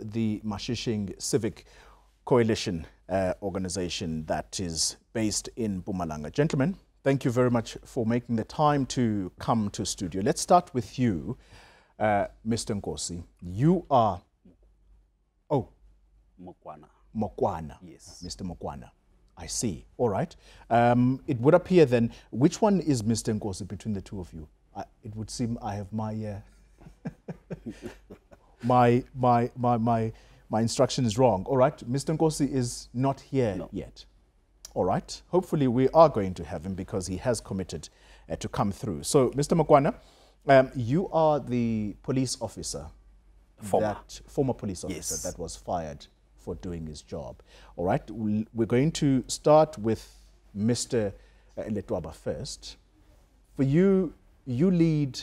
the Mashishing Civic Coalition uh, organization that is based in Mpumalanga. Gentlemen, thank you very much for making the time to come to studio. Let's start with you, uh, Mr. Nkosi. You are, oh, Mokwana. Mokwana. Yes. Mr. Mokwana. I see. All right. Um, it would appear then, which one is Mr. Nkosi between the two of you? I, it would seem I have my, uh, my, my, my, my, my instruction is wrong. All right. Mr. Nkosi is not here No. yet. All right. Hopefully, we are going to have him because he has committed uh, to come through. So, Mr. Mokwana, um, you are the police officer, Former. that former police officer Yes. that was fired for doing his job. All right. We're going to start with Mr. Letwaba first. For you, you lead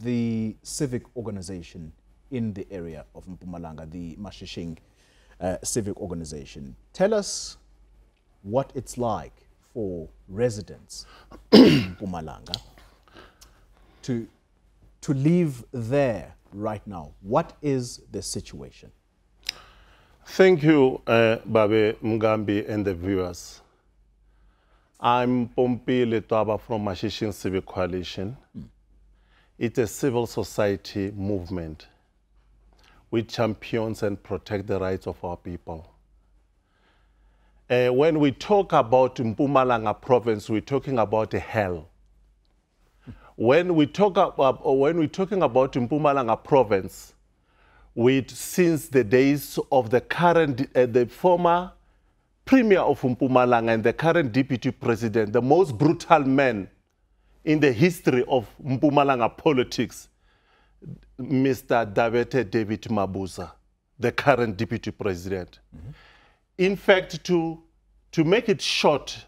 the civic organization in the area of Mpumalanga, the Mashishing uh, Civic Organization. Tell us what it's like for residents in Mpumalanga to, to live there right now. What is the situation? Thank you, uh, Babe Mngambi and the viewers. I'm Pompie Letwaba from Mashishing Civic Coalition. It's a civil society movement which champions and protect the rights of our people. Uh, when we talk about Mpumalanga province, we're talking about hell. When we talk about, when we're talking about Mpumalanga province, with since the days of the current, uh, the former premier of Mpumalanga and the current deputy president, the most brutal man in the history of Mpumalanga politics, Mr. Davete David Mabuza, the current deputy president. In fact, to, to make it short,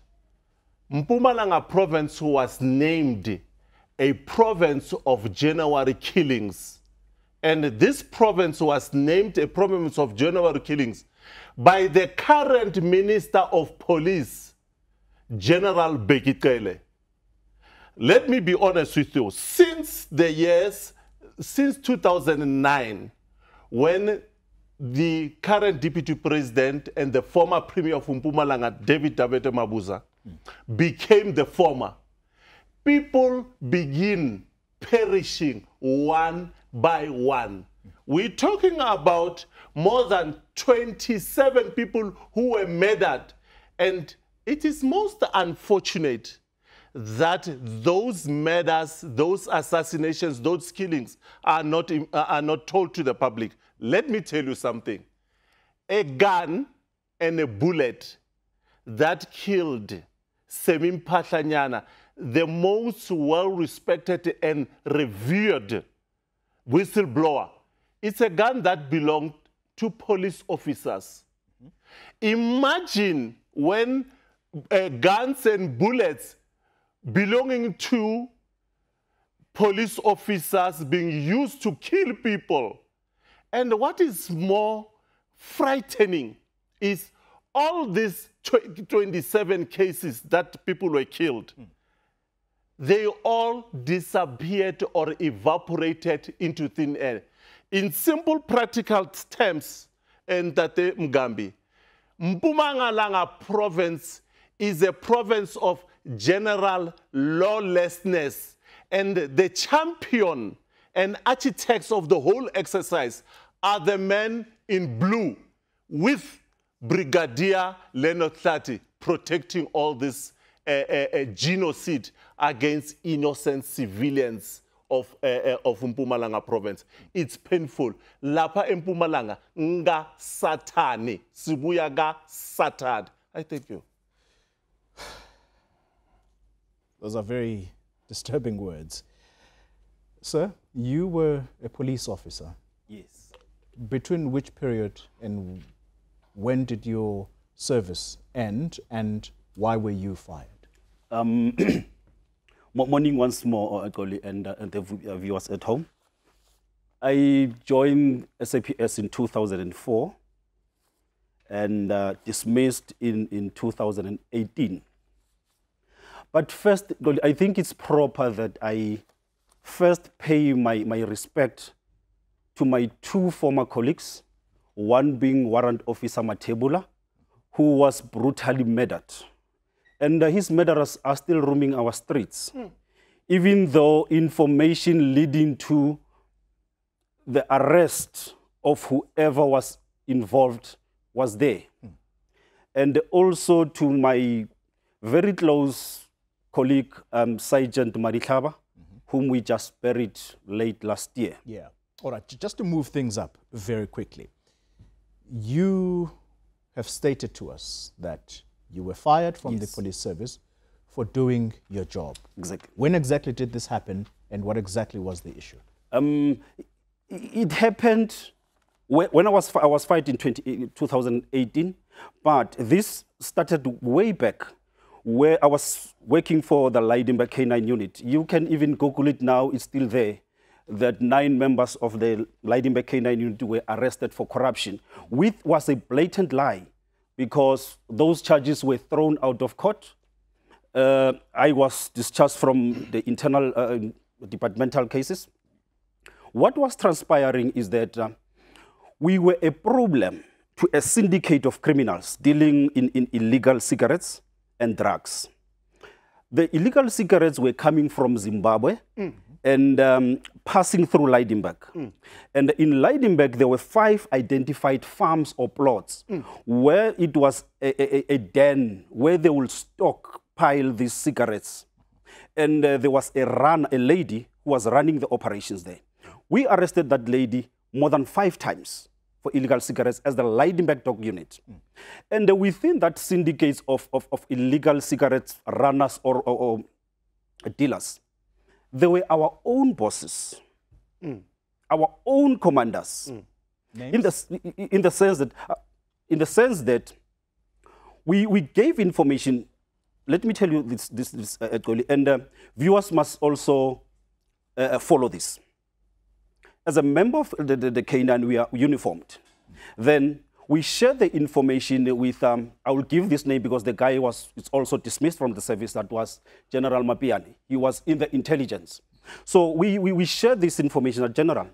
Mpumalanga province was named a province of January killings. And this province was named a province of January killings by the current Minister of Police, General Bheki Cele. Let me be honest with you. Since the years, since 2009, when the current deputy president and the former premier of Mpumalanga, David Davete Mabuza, became the former, people begin perishing one by one. We're talking about more than 27 people who were murdered. And it is most unfortunate that those murders, those assassinations, those killings are not, im- are not told to the public. Let me tell you something. A gun and a bullet that killed Sammy Mpatlanyane, the most well respected and revered whistleblower. It's a gun that belonged to police officers. Imagine when uh, guns and bullets belonging to police officers being used to kill people. And what is more frightening is all these tw- 27 cases that people were killed hmm. they all disappeared or evaporated into thin air. In simple practical terms, Ntate Mngambi, Mpumalanga province is a province of general lawlessness, and the champion and architects of the whole exercise are the men in blue with Brigadier Leonard Hlathi protecting all this uh, uh, genocide against innocent civilians of, uh, of Mpumalanga province. It's painful. Lapa Mpumalanga, nga satani, sibuya ga satad. I thank you. Those are very disturbing words. Sir, you were a police officer. Yes. Between which period and when did your service end and why were you fired? Um, morning once more, Akoli, and, uh, and the uh, viewers at home. I joined SAPS in 2004 and uh, dismissed in, in 2018. But first, I think it's proper that I first pay my, my respect to my two former colleagues, one being Warrant Officer Mathebula, who was brutally murdered. And uh, his murderers are still roaming our streets, even though information leading to the arrest of whoever was involved was there. And also to my very close colleague, um, Sergeant Mariklaba, whom we just buried late last year. Yeah. All right. Just to move things up very quickly, you have stated to us that you were fired from the police service for doing your job. Exactly. When exactly did this happen, and what exactly was the issue? Um, it happened when, I was I was fired in 20, 2018, but this started way back where I was working for the Lydenburg K9 unit. You can even Google it now; it's still there. That nine members of the Lydenburg K9 unit were arrested for corruption, which was a blatant lie, because those charges were thrown out of court uh, I was discharged from the internal uh, departmental cases. What was transpiring is that uh, we were a problem to a syndicate of criminals dealing in, in illegal cigarettes and drugs. The illegal cigarettes were coming from Zimbabwe and um, passing through Lydenburg. And in Lydenburg, there were five identified farms or plots where it was a, a- a den where they would stockpile these cigarettes. And uh, there was a run, a lady who was running the operations there. We arrested that lady more than five times for illegal cigarettes as the Lydenburg dog unit. And uh, within that syndicates of, of, of illegal cigarettes runners or, or, or dealers, they were our own bosses, our own commanders. In the, s- i- i- in the sense that, uh, in the sense that we, we gave information. Let me tell you this, this, this uh, and uh, viewers must also uh, follow this. As a member of the, the, the K9, we are uniformed. Then we share the information with, um, I will give this name because the guy was it's also dismissed from the service, that was General Mapiani. He was in the intelligence. So we, we, we share this information at General.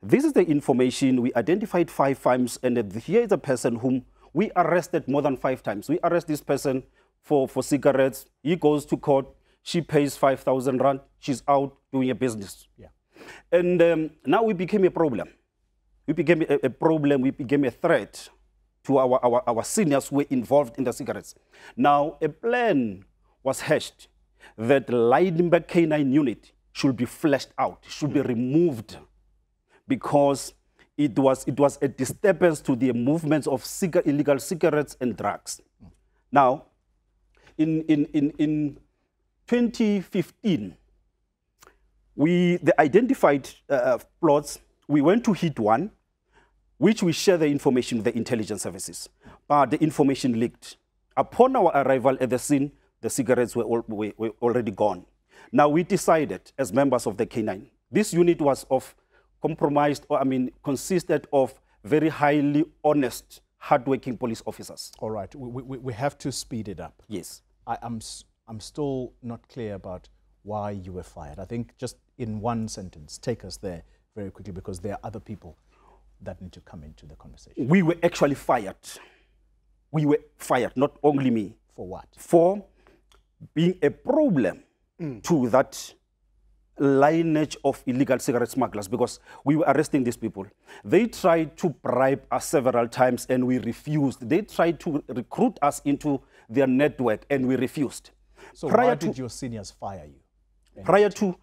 This is the information we identified five times, and here is a person whom we arrested more than five times. We arrest this person for, for cigarettes. He goes to court. She pays 5,000 rand. She's out doing a business. Yeah. And um, now we became a problem. We became a, a problem, we became a threat to our, our, our seniors who were involved in the cigarettes. Now, a plan was hatched that Lydenburg K9 unit should be fleshed out, should be removed, because it was, it was a disturbance to the movements of illegal cigarettes and drugs. Now, in, in, in, in 2015, we the identified uh, plots we went to hit one which we share the information with the intelligence services but the information leaked upon our arrival at the scene the cigarettes were, al- were, were already gone now we decided as members of the k9 this unit was of compromised or i mean consisted of very highly honest hardworking police officers All right. We, we, we have to speed it up. yes I, I'm, s- I'm still not clear about why you were fired. I think just in one sentence, take us there very quickly because there are other people that need to come into the conversation. we were actually fired we were fired not only me For what? for being a problem mm. to that lineage of illegal cigarette smugglers because we were arresting these people. They tried to bribe us several times and we refused. They tried to recruit us into their network and we refused. So prior why to, your seniors fire you? prior to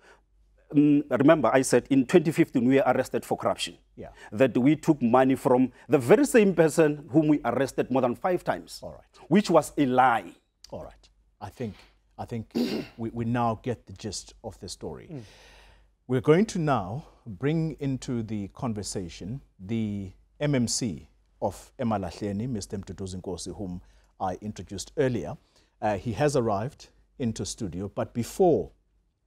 um, remember I said in 2015 we were arrested for corruption. Yeah. That we took money from the very same person whom we arrested more than five times. All right. Which was a lie. All right. I think, I think we, we now get the gist of the story. We're going to now bring into the conversation the MMC of Emalahleni, Mr. Mduduzi Nkosi, whom I introduced earlier. Uh, he has arrived into studio, but before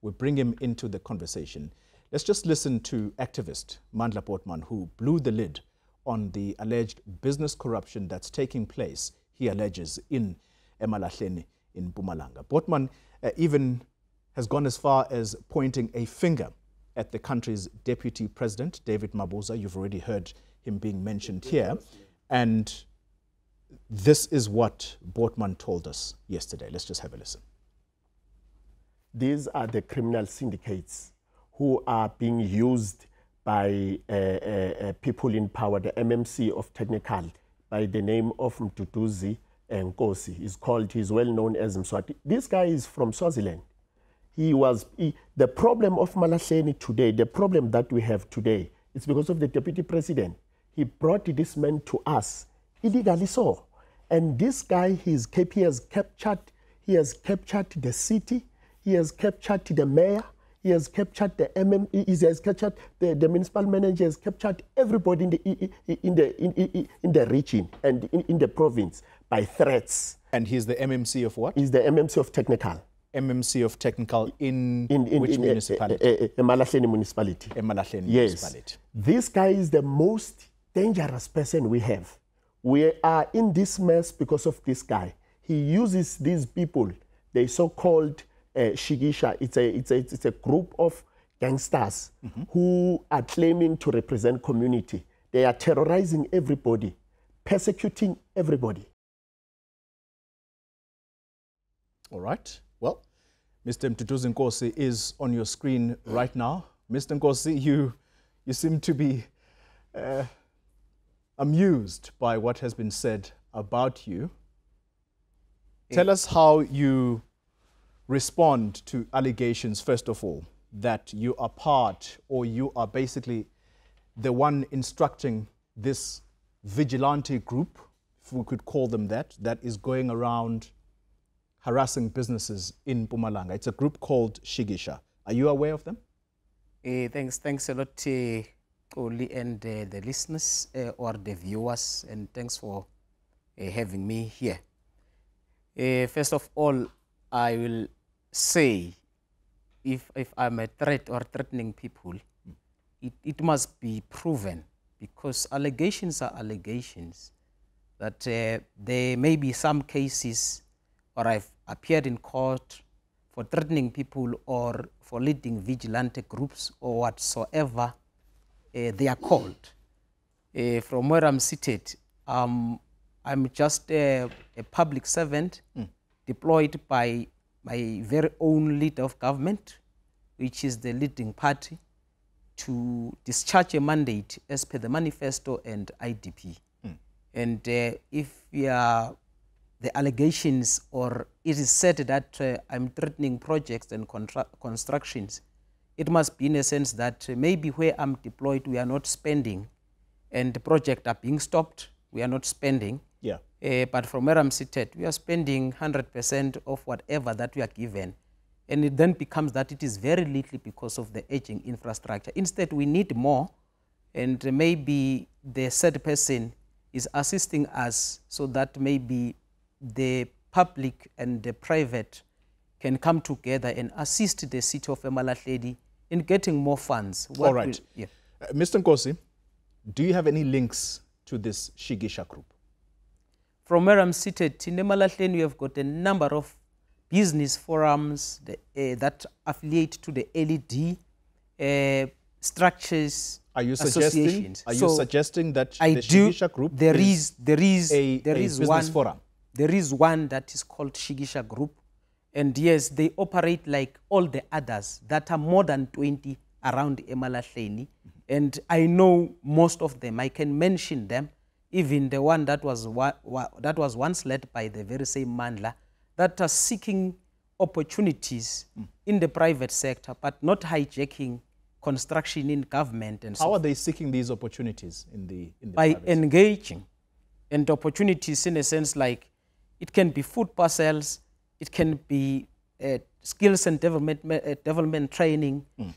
we bring him into the conversation, let's just listen to activist Mandla Bothman, who blew the lid on the alleged business corruption that's taking place, he alleges, in Emalahleni in Bumalanga. Bothman uh, even has gone as far as pointing a finger at the country's deputy president, David Mabuza. You've already heard him being mentioned here. And this is what Bothman told us yesterday. Let's just have a listen. These are the criminal syndicates who are being used by uh, uh, uh, people in power, the MMC of Technical, by the name of Mduduzi Nkosi. He's called, he's well known as Mswati. This guy is from Swaziland. He was, he, the problem of Malahleni today, the problem that we have today, is because of the deputy president. He brought this man to us illegally so. And this guy, he's, he has captured, he has captured the city, he has captured the mayor, he has captured the MM, he has captured the, the municipal manager, has captured everybody in the, in the, in, in the region and in, in the province by threats. And he's the MMC of what? He's the MMC of technical. MMC of technical in, In, in, which in eh, municipality? A, a, a municipality. Emalahleni Yes. municipality. This guy is the most dangerous person we have. We are in this mess because of this guy. He uses these people, the so-called Shigisha. It's a, it's, a, it's a group of gangsters who are claiming to represent community. They are terrorizing everybody, persecuting everybody. All right. Well, Mr. Mduduzi Nkosi is on your screen right now. Mr. Nkosi, you, you seem to be uh, amused by what has been said about you. Tell us how you respond to allegations, first of all, that you are part or you are basically the one instructing this vigilante group, if we could call them that, that is going around harassing businesses in Pumalanga. It's a group called Shigisha. Are you aware of them? Uh, thanks, thanks a lot, uh, and uh, the listeners uh, or the viewers, and thanks for having me here. First of all, I will say if, if I'm a threat or threatening people, it, it must be proven because allegations are allegations. That uh, there may be some cases, or I've appeared in court for threatening people or for leading vigilante groups or whatsoever uh, they are called. Uh, from where I'm seated, um, I'm just a, a public servant deployed by my very own leader of government, which is the leading party, to discharge a mandate as per the manifesto and IDP. And uh, if are the allegations or it is said that uh, I'm threatening projects and constructions, it must be in a sense that uh, maybe where I'm deployed, we are not spending and the projects are being stopped, we are not spending. Yeah. Uh, but from where I'm seated, we are spending 100% of whatever that we are given. And it then becomes that it is very little because of the aging infrastructure. Instead, we need more, and maybe the said person is assisting us so that maybe the public and the private can come together and assist the city of Emalahleni in getting more funds. What All right. will- yeah. Uh, Mr. Nkosi, do you have any links to this Shigisha group? From where I'm seated in Emalahleni, we have got a number of business forums the, uh, that affiliate to the LED uh, structures. Are you suggesting? Are you So suggesting that I the do. Shigisha group There is, there is a, there a is business one forum? there is one that is called Shigisha Group, and yes, they operate like all the others that are more than 20 around Emalahleni, and I know most of them. I can mention them, even the one that was wa- wa- that was once led by the very same Mandla, that are seeking opportunities in the private sector, but not hijacking construction in government and so How are they seeking these opportunities in the in the by private sector? engaging and opportunities in a sense like it can be food parcels, it can be uh, skills and development, uh, development training, uh,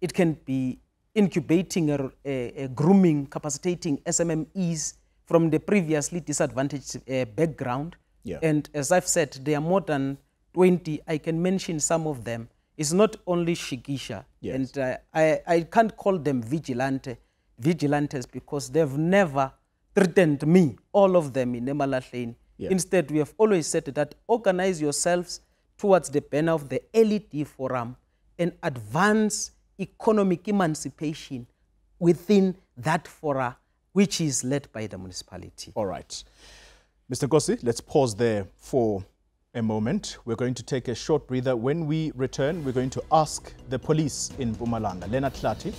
it can be incubating or uh, uh, grooming, capacitating SMMEs from the previously disadvantaged uh, background. Yeah. And as I've said, there are more than 20. I can mention some of them. It's not only Shigisha. Yes. And uh, I, I can't call them vigilante, vigilantes because they've never threatened me, all of them in. Yeah. Instead, we have always said that organize yourselves towards the banner of the LED forum and advance economic emancipation within that fora, which is led by the municipality. All right. Mr. Nkosi, let's pause there for a moment. We're going to take a short breather. When we return, we're going to ask the police in Mpumalanga. Leonard Hlathi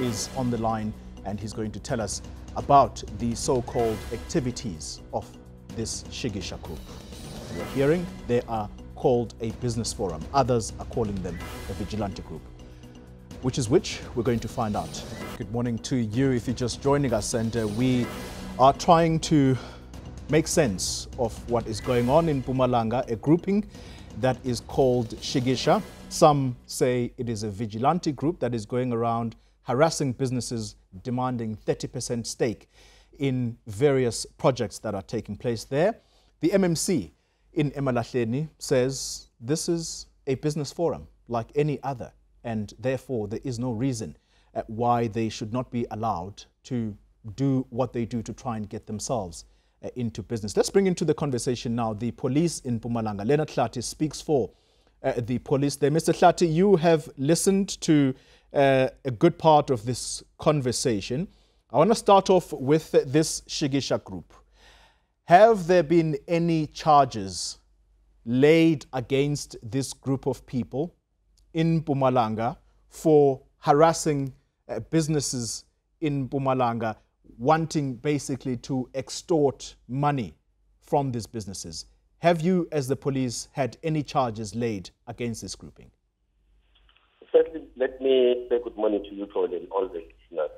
is on the line and he's going to tell us about the so-called activities of this Shigisha group. We're hearing they are called a business forum. Others are calling them a vigilante group. Which is which? We're going to find out. Good morning to you if you're just joining us and uh, we are trying to make sense of what is going on in Pumalanga, a grouping that is called Shigisha. Some say it is a vigilante group that is going around harassing businesses demanding 30% stake in various projects that are taking place there. The MMC in Emalahleni says this is a business forum like any other, and therefore there is no reason uh, why they should not be allowed to do what they do to try and get themselves uh, into business. Let's bring into the conversation now the police in Mpumalanga. Leonard Hlathi speaks for uh, the police there. Mr. Hlathi, you have listened to uh, a good part of this conversation. I want to start off with this Shigisha group. Have there been any charges laid against this group of people in Mpumalanga for harassing uh, businesses in Mpumalanga, wanting basically to extort money from these businesses? Have you, as the police, had any charges laid against this grouping? Firstly, let me say good morning to you, Tony, and all the listeners.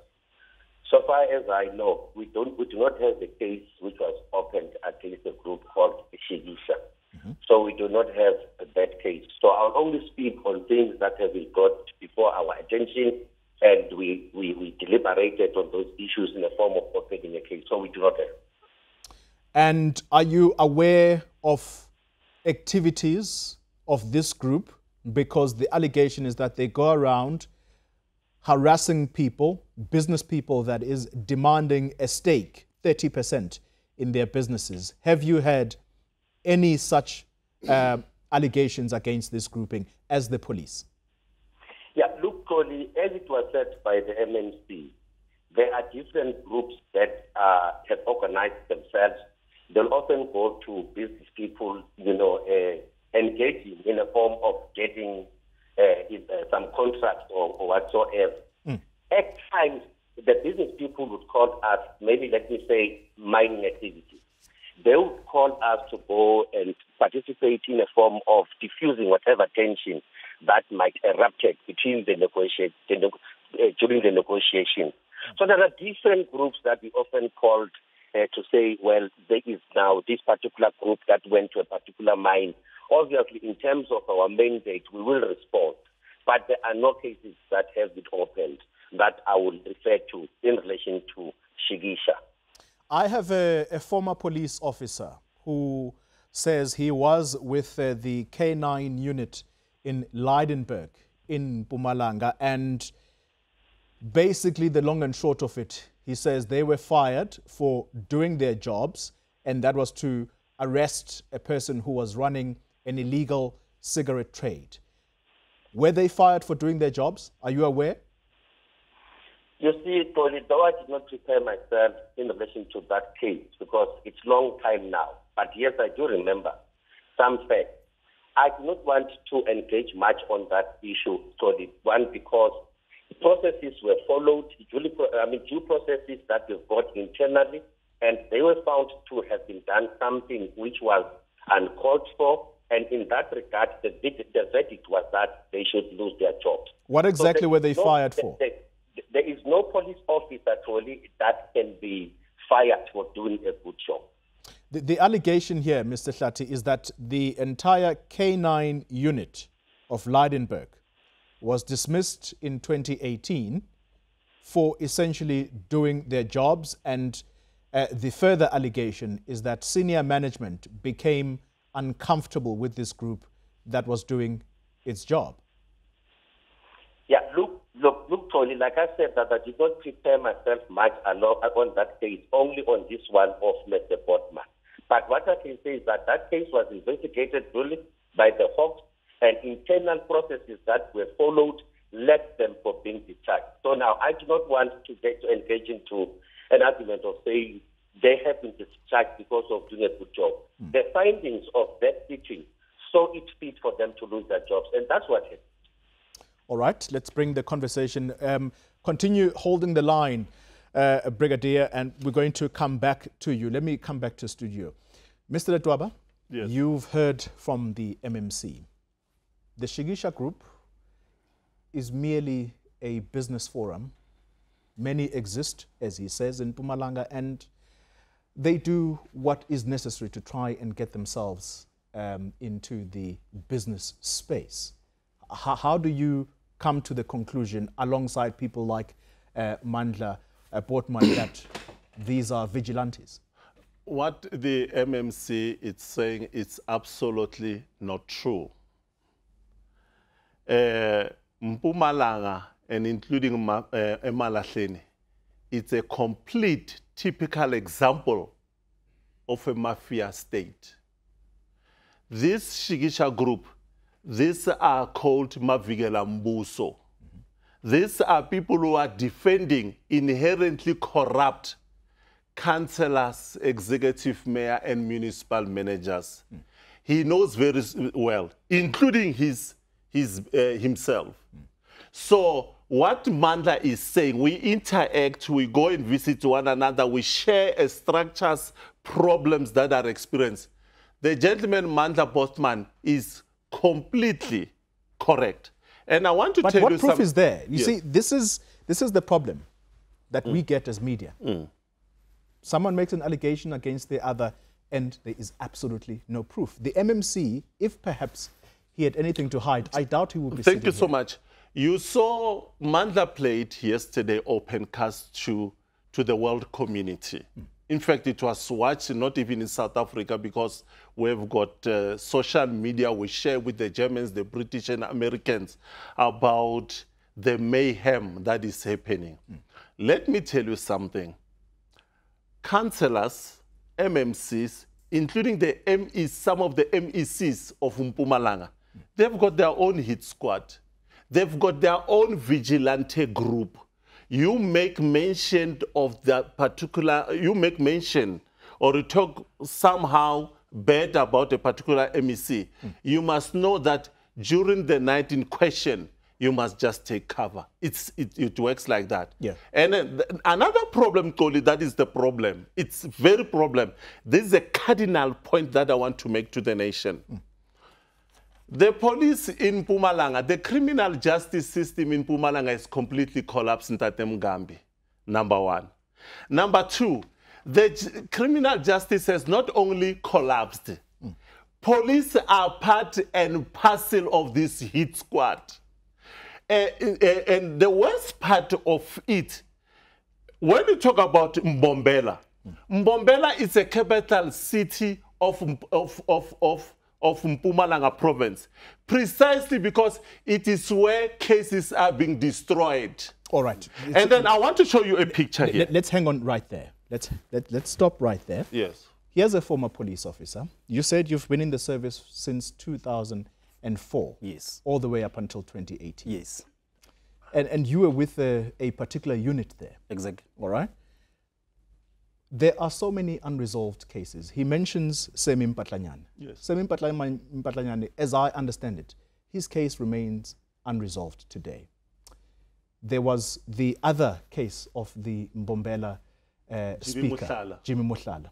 So far as I know, we don't we do not have the case which was opened against a group called Shigisha. Mm-hmm. So we do not have that case. So I'll only speak on things that have been brought before our attention and we, we, we deliberated on those issues in the form of opening a case. So we do not have. And are you aware of activities of this group? Because the allegation is that they go around harassing people, business people that is, demanding a stake, 30% in their businesses. Have you had any such uh, allegations against this grouping as the police? Yeah, look, Tony, as it was said by the MMC, there are different groups that uh, have organized themselves. They'll often go to business people, you know, uh, engaging in a form of getting uh, in, uh, some contract or, or whatsoever. Mm. At times, the business people would call us, maybe let me say, mining activities. They would call us to go and participate in a form of diffusing whatever tension that might erupt between the negotiate the, uh, during the negotiation. So there are different groups that we often called uh, to say, well, there is now this particular group that went to a particular mine Obviously, in terms of our mandate, we will respond. But there are no cases that have been opened that I will refer to in relation to Shigisha. I have a, a former police officer who says he was with uh, the K9 unit in Lydenburg in Mpumalanga and basically the long and short of it, he says they were fired for doing their jobs and that was to arrest a person who was running an illegal cigarette trade. Were they fired for doing their jobs? Are you aware? You see, Tony, though I did not prepare myself in relation to that case because it's long time now. But yes, I do remember some facts. I do not want to engage much on that issue, Tony. One, because processes were followed, I mean, due processes that we've got internally, and they were found to have been done something which was uncalled for and in that regard, the, the verdict was that they should lose their jobs. What exactly so were they no, fired for? There, there is no police officer truly that can be fired for doing a good job. The, the allegation here, Mr. Hlathi, is that the entire K9 unit of Lydenburg was dismissed in 2018 for essentially doing their jobs. And uh, the further allegation is that senior management became uncomfortable with this group that was doing its job? Yeah, look, look, look, Tony, like I said, that I did not prepare myself much on that case, only on this one of Mr. Bothman. But what I can say is that that case was investigated fully by the Hawks and internal processes that were followed led them for being discharged. So now I do not want to get to engage into an argument of saying they have been discharged because of doing a good job. Hmm. The findings of that teaching saw it fit for them to lose their jobs, and that's what happened. All right, let's bring the conversation. Um, continue holding the line, uh, Brigadier, and we're going to come back to you. Let me come back to studio. Mr. Letwaba, Yes. you've heard from the MMC. The Shigisha Group is merely a business forum. Many exist, as he says, in Pumalanga, and they do what is necessary to try and get themselves um, into the business space. How, do you come to the conclusion, alongside people like uh, Mandla uh, Bothman, that these are vigilantes? What the MMC is saying is absolutely not true. Uh, Mpumalanga and including uh, Emalahleni, it's a complete typical example of a mafia state. This Shigisha group, these are called Mavigela Mbuso. These are people who are defending inherently corrupt councillors, executive mayor, and municipal managers. He knows very well, including his, his, uh, himself. So, what Mandla is saying, we interact, we go and visit one another, we share structures, problems that are experienced. The gentleman Mandla Bothman is completely correct. And I want to But tell what you proof some- is there? You Yes. see, this is this is the problem that we mm. get as media. Mm. Someone makes an allegation against the other, and there is absolutely no proof. The MMC, if perhaps he had anything to hide, I doubt he would be. Thank you so here. much. You saw Mandla played yesterday open cast to, to the world community. Mm. In fact, it was watched not even in South Africa because we've got uh, social media we share with the Germans, the British, and Americans about the mayhem that is happening. Let me tell you something councillors, MMCs, including the MEs, some of the MECs of Mpumalanga, they've got their own hit squad. They've got their own vigilante group. You make mention of that particular, you make mention or you talk somehow bad about a particular MEC. You must know that during the night in question, you must just take cover. It's, it, it works like that. Yeah. And then th- another problem, Xoli, that is the problem. It's very problem. This is a cardinal point that I want to make to the nation. Mm. The police in Pumalanga, the criminal justice system in Pumalanga is completely collapsed in Tatem Gambi, number one. Number two, the criminal justice has not only collapsed, police are part and parcel of this hit squad. Uh, and the worst part of it, when you talk about Mbombela, Mbombela is a capital city of, of, of, of, of Mpumalanga province, precisely because it is where cases are being destroyed. All right. And then I want to show you a picture here. Let, us hang on right there. Let's let, let's stop right there. Yes. Here's a former police officer. You said you've been in the service since 2004. Yes. All the way up until 2018. Yes, And, and you were with a, a particular unit there. exactly. All right. There are so many unresolved cases. He mentions Sammy Mpatlanyane. Yes. Semi Mpatlanyane, Mpatlanyane, as I understand it, his case remains unresolved today. There was the other case of the Mbombela uh, speaker, Mohlala. Jimmy Mohlala.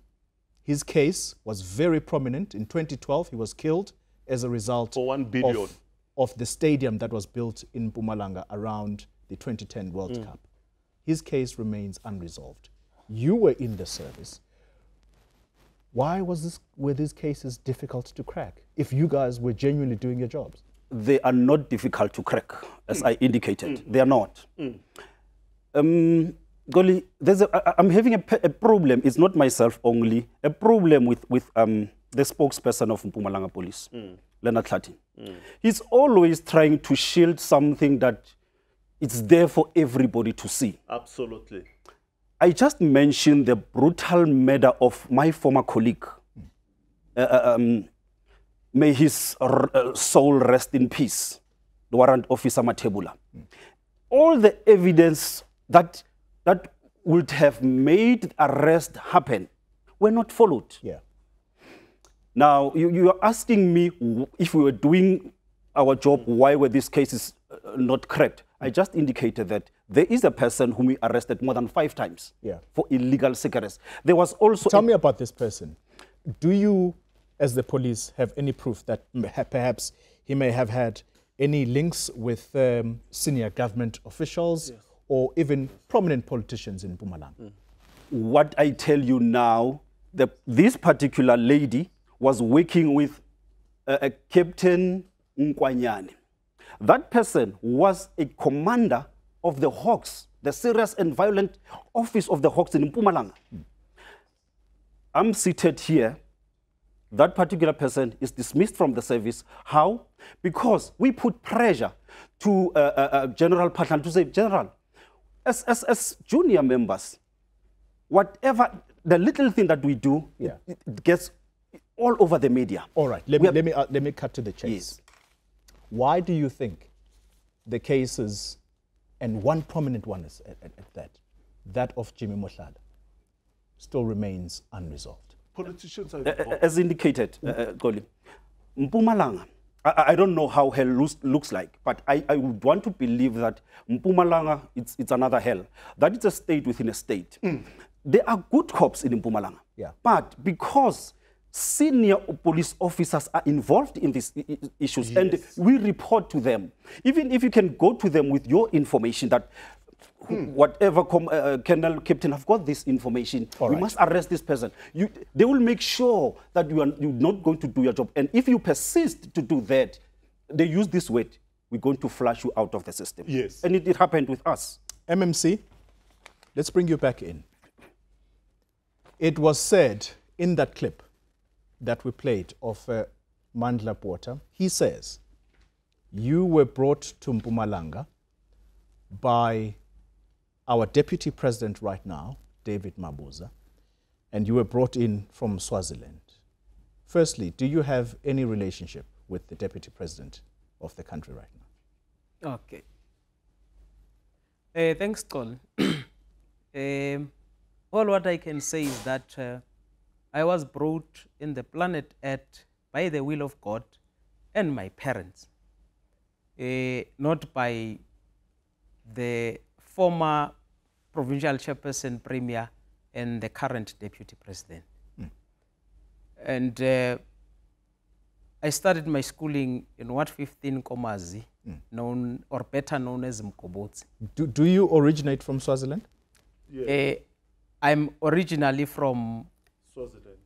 His case was very prominent. In 2012, he was killed as a result For 1 billion. Of, of the stadium that was built in Pumalanga around the 2010 World Mm. Cup. His case remains unresolved. You were in the service. Why was this, were these cases difficult to crack if you guys were genuinely doing your jobs? They are not difficult to crack, as mm. I indicated. Mm. They are not. Mm. Um, Xoli, there's a, I, I'm having a, a problem. It's not myself only. A problem with with um, the spokesperson of Mpumalanga Police, Leonard Klatin. He's always trying to shield something that it's there for everybody to see. Absolutely. I just mentioned the brutal murder of my former colleague. Uh, um, may his uh, soul rest in peace. the warrant officer Mathebula. All the evidence that that would have made arrest happen were not followed. Yeah. Now, you, you are asking me if we were doing our job, why were these cases uh, not correct? I just indicated that there is a person whom we arrested more than five times Yeah. for illegal cigarettes. There was also Tell a- me about this person. Do you, as the police, have any proof that perhaps he may have had any links with um, senior government officials or even prominent politicians in Pumalanga? what I tell you now, the, this particular lady was working with uh, a Captain Nkwanyane. That person was a commander of the Hawks, the serious and violent office of the Hawks in Mpumalanga. I'm seated here. That particular person is dismissed from the service. How? Because we put pressure to uh, uh, uh, General Patlan to say, General, as, as, as junior members, whatever the little thing that we do, Yeah. it, it gets all over the media. All right, let We me, are- let, me, uh, let me cut to the chase. Yes. Why do you think the cases, and one prominent one is at, at, at that, that of Jimmy Mohlala, still remains unresolved? Politicians are Uh, uh, As indicated, uh, uh, Xoli, Mpumalanga, I- I, I don't know how hell looks, looks like, but I, I would want to believe that Mpumalanga, it's, it's another hell. That it's a state within a state. There are good cops in Mpumalanga. Yeah. But because senior police officers are involved in these issues and we report to them, even if you can go to them with your information that whatever com- uh, Colonel Captain have got this information, All we right. must arrest this person. You, they will make sure that you are you're not going to do your job. And if you persist to do that, they use this word, we're going to flush you out of the system. Yes. And it, it happened with us. MMC, let's bring you back in. It was said in that clip that we played of uh, Mandla Porter, he says, you were brought to Mpumalanga by our deputy president right now, David Mabuza, and you were brought in from Swaziland. Firstly, do you have any relationship with the deputy president of the country right now? Okay. Uh, thanks, Col. um, all what I can say is that uh, I was brought in the planet Earth by the will of God and my parents, uh, not by the former provincial chairperson, premier, and the current deputy president. And uh, I started my schooling in Wat 15 Nkomazi, known or better known as Mkobotsi. Do, do you originate from Swaziland? Eh, I'm originally from Swaziland.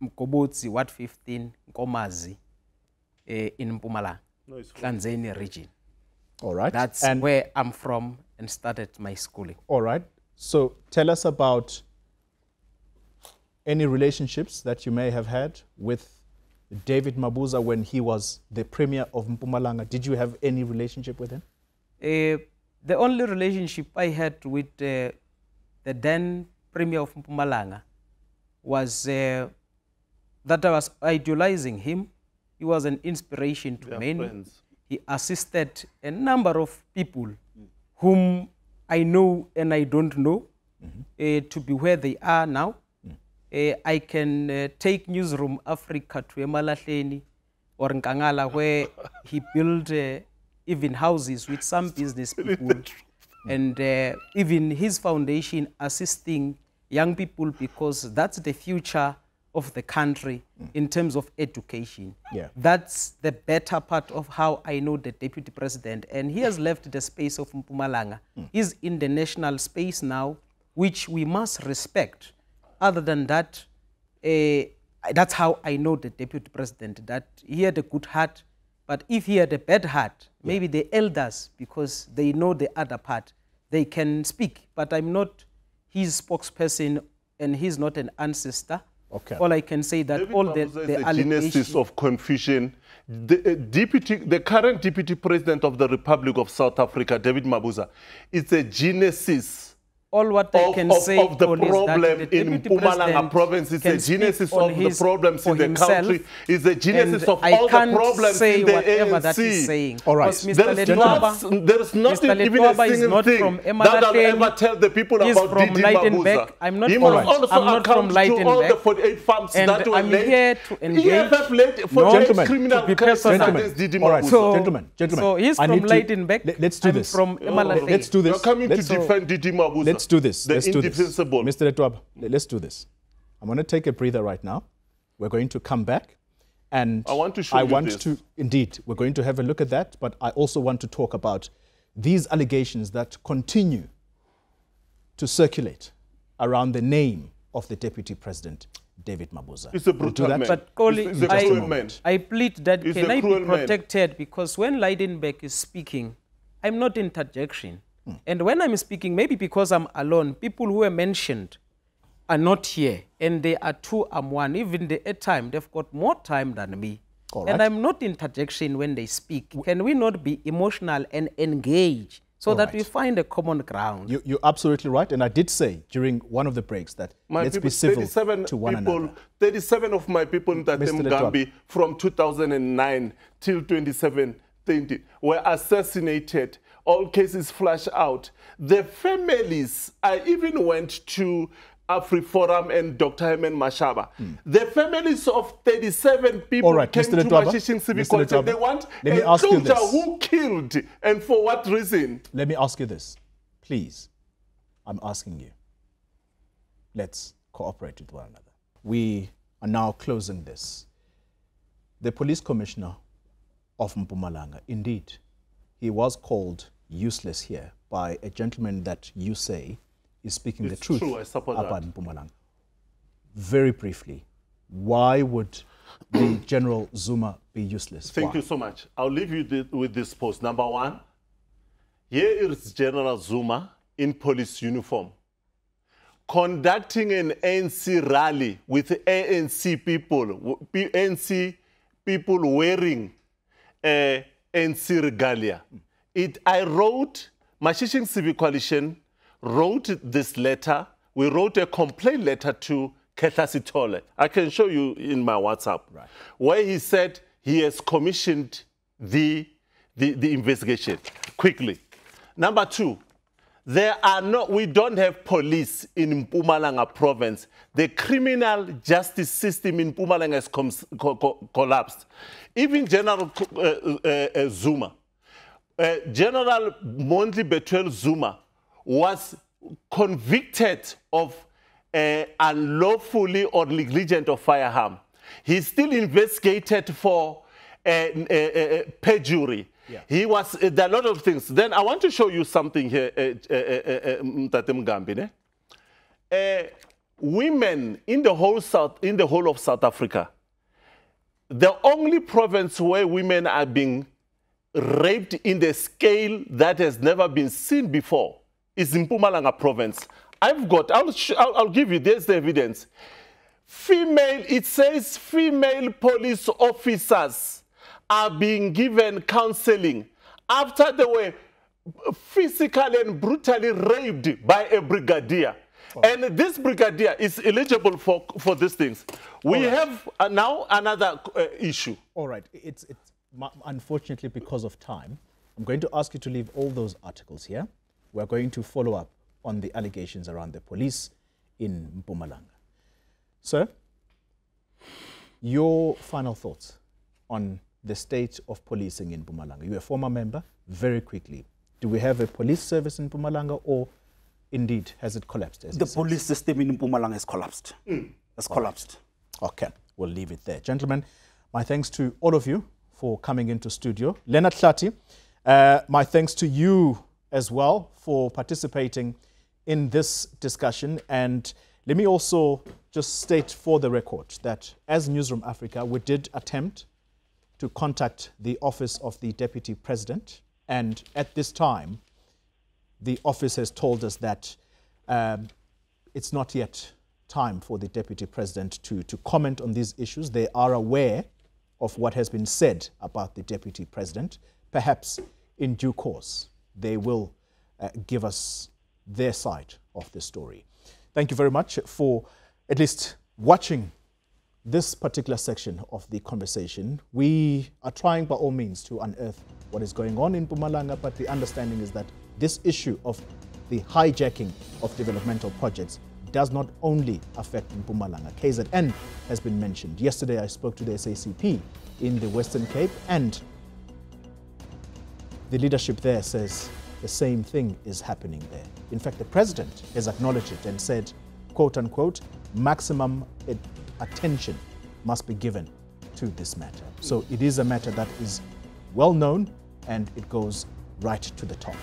Mkobotsi, Wat 15 Nkomazi, eh, in Mpumalanga, No, it's from Kanzeni region. All right. That's and where I'm from and started my schooling. All right. So tell us about any relationships that you may have had with David Mabuza when he was the premier of Mpumalanga. Did you have any relationship with him? Eh, the only relationship I had with uh, the then premier of Mpumalanga was uh, that I was idolizing him. He was an inspiration to many. friends. He assisted a number of people whom I know and I don't know uh, to be where they are now. Uh, I can uh, take Newzroom Afrika to Emalahleni or Nkangala where he built uh, even houses with some business people and uh, even his foundation assisting young people because that's the future of the country in terms of education. Yeah. That's the better part of how I know the deputy president. And he has left the space of Mpumalanga. He's in the national space now, which we must respect. Other than that, eh, that's how I know the deputy president, that he had a good heart. But if he had a bad heart, maybe the elders, because they know the other part, they can speak. But I'm not his spokesperson and he's not an ancestor. Okay. All I can say that David all the, Mabuza the is a genesis of confusion. The, uh, deputy, the current deputy president of the Republic of South Africa, David Mabuza, is a genesis all what I of, can of, say of the Xoli, is that problem the in deputy Mpumalanga president province is can the genesis on of the problems in the himself, country, is the genesis of I all can't the problems say in the whatever ANC. that he's saying. All right. Because Mr. There is, Letwaba- not, there is nothing Mr. even a single not thing from that I'll Emalahleni. ever tell the people He's about from DD Lydenburg. Mabuza. I'm not he from- must also I'm not account from to all the 48 farms And that were I'm laid. here to engage- EFF laid 48 Gentlemen, criminal to cases against DD all right, Mabuza. So- gentlemen, gentlemen. so he's from need to- Lydenburg, let- Let's do I'm this. from Emalahleni. Let's do this. You're coming let's, to defend DD Mabuza. Let's do this. The let's do this. Mr. Letwaba, let- let's do this. I'm going to take a breather right now. We're going to come back. And I want to show I you want this. to, indeed, we're going to have a look at that. But I also want to talk about these allegations that continue to circulate around the name of the Deputy President, David Mabuza. It's a We'll do brutal that. man. But Xoli, It's- it's a I, cruel man. I plead that He's can I cruel be man. protected because when Lydenburg is speaking, I'm not interjection. Hmm. And when I'm speaking, maybe because I'm alone, people who are mentioned are not here, and they are two, I'm one. Even the time they've got more time than me. All And. I'm not interjection when they speak. Can we not be emotional and engage so All that right. we find a common ground? You, you're absolutely right. And I did say during one of the breaks that My let's people, be civil 37 to one people, another. 37 of my people in Tatem Mr. Letwaba. Mngambi from 2009 till 2017 were assassinated. All cases flashed out. The families, I even went to AfriForum and Dr. Herman Mashaba. Hmm. The families of 37 people. All right, came Mr. to. Mashishing Civic and They want Let me a soldier this. who killed and for what reason? Let me ask you this. Please, I'm asking you. Let's cooperate with one another. We are now closing this. The police commissioner of Mpumalanga, indeed, he was called useless here by a gentleman that you say is speaking It's the truth true, I support about that. Mpumalanga. Very briefly, why would the General Zuma be useless? Thank Why? you so much. I'll leave you with this post. Number one, here is General Zuma in police uniform conducting an ANC rally with ANC people, ANC people wearing uh, ANC regalia. It, I wrote, Mashishing Civic Coalition wrote this letter. We wrote a complaint letter to Khehla Sitole. I can show you in my WhatsApp, where he said he has commissioned the, the, the investigation quickly. Number two, there are no, we don't have police in Mpumalanga province. The criminal justice system in Mpumalanga has com- co- co- collapsed. Even General uh, uh, uh, Zuma, uh, General Mondli Betuel Zuma was convicted of uh, unlawfully or negligent of firearm. He's still investigated for uh, uh. He was, uh, there are a lot of things. Then I want to show you something here, uh, uh, uh, uh, Mngambi, ne? Uh, women in the whole South, in the whole of South Africa, the only province where women are being raped in the scale that has never been seen before is in Mpumalanga province. I've got, I'll, I'll give you, there's the evidence. Female, it says female police officers are being given counseling after they were physically and brutally raped by a brigadier. And this brigadier is eligible for, for these things. We have uh, now another uh, issue. All right. It's, it's unfortunately because of time. I'm going to ask you to leave all those articles here. We're going to follow up on the allegations around the police in Mpumalanga. Sir, your final thoughts on the state of policing in Mpumalanga. You're a former member. Very quickly, do we have a police service in Mpumalanga, or indeed has it collapsed? As The you said? police system in Mpumalanga has collapsed. Has collapsed. Okay, we'll leave it there. Gentlemen, my thanks to all of you for coming into studio. Leonard Hlathi, uh, my thanks to you as well for participating in this discussion. And let me also just state for the record that as Newzroom Afrika, we did attempt to contact the office of the Deputy President. And at this time, the office has told us that um, it's not yet time for the Deputy President to, to comment on these issues. They are aware of what has been said about the Deputy President. Perhaps in due course, they will uh, give us their side of the story. Thank you very much for at least watching this particular section of the conversation. We are trying by all means to unearth what is going on in Mpumalanga, but the understanding is that this issue of the hijacking of developmental projects does not only affect Mpumalanga. KZN has been mentioned. Yesterday I spoke to the SACP in the Western Cape and the leadership there says the same thing is happening there. In fact, the president has acknowledged it and said, quote unquote, maximum attention must be given to this matter. So it is a matter that is well known and it goes right to the top.